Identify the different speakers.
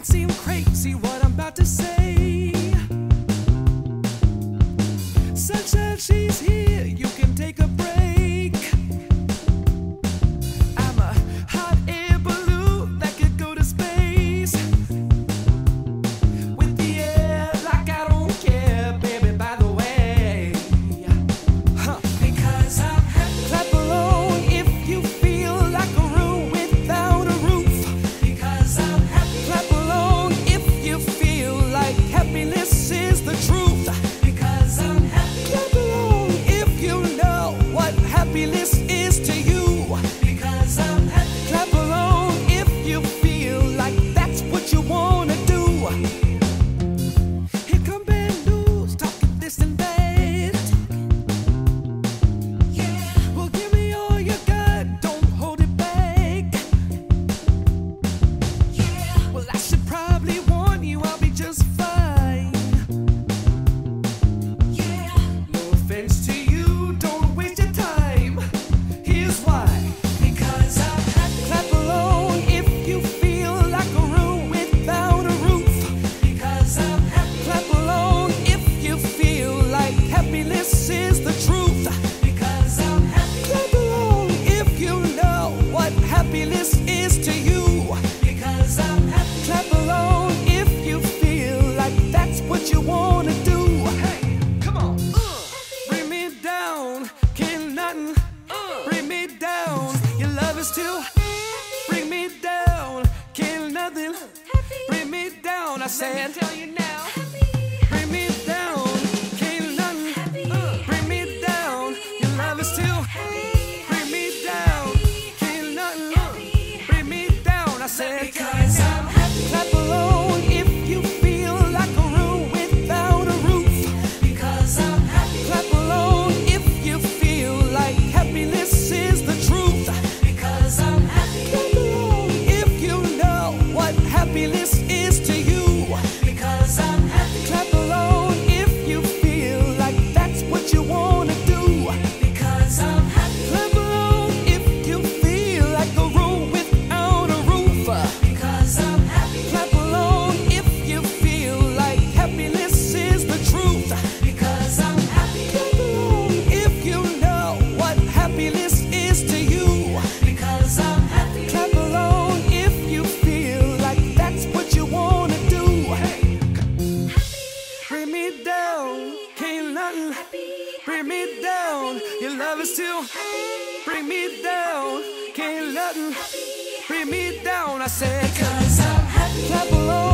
Speaker 1: might seem crazy what I'm about to say. Sunshine, she's here. said. Bring me down, can't let me bring me down. I said, because I'm happy.